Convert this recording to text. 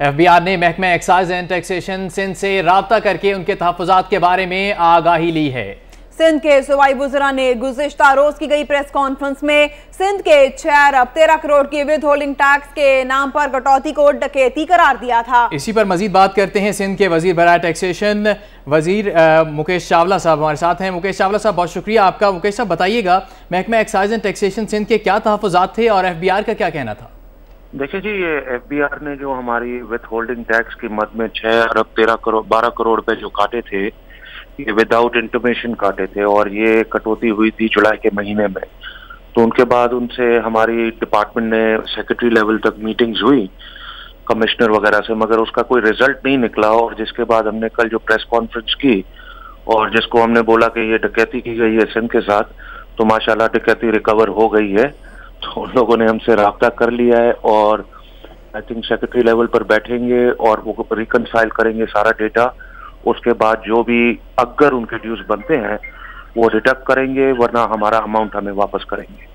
F B are ने महकमा excise and taxation Sindh से रबता करके उनके तहफात के बारे में आगाही ली है। सिंध के सूबाई बुजरा ने गुजशत रोज की गई प्रेस कॉन्फ्रेंस में सिंध के छह अरब तेरह करोड़ के विद होल्डिंग टैक्स के नाम पर कटौती को डकैती करार दिया था। इसी पर मजीद बात करते हैं सिंध के वज़ीर बरा टैक्सेशन वज़ीर आ, मुकेश चावला साहब हमारे साथ हैं। मुकेश चावला साहब बहुत शुक्रिया आपका। मुकेश साहब बताइएगा महकमा एक्साइज एंड टैक्सेशन सिंध के क्या तहफात थे और एफ़ बी आर का क्या कहना था? देखिए जी, ये एफ़ ने जो हमारी विथ होल्डिंग टैक्स की मद में छह अरब तेरह करोड़, बारह करोड़ रुपए जो काटे थे, ये विदाउट इंटरमेशन काटे थे और ये कटौती हुई थी जुलाई के महीने में। तो उनके बाद उनसे हमारी डिपार्टमेंट ने सेक्रेटरी लेवल तक मीटिंग्स हुई कमिश्नर वगैरह से, मगर उसका कोई रिज़ल्ट नहीं निकला और जिसके बाद हमने कल जो प्रेस कॉन्फ्रेंस की और जिसको हमने बोला कि ये डकैती की गई है सिंध के साथ तो माशाल्लाह डकैती रिकवर हो गई है। तो उन लोगों ने हमसे रबता कर लिया है और आई थिंक सेक्रेटरी लेवल पर बैठेंगे और वो रिकनसाइल करेंगे सारा डेटा उसके बाद जो भी अगर उनके ड्यूज बनते हैं, वो डिडक्ट करेंगे, वरना हमारा अमाउंट हमें वापस करेंगे।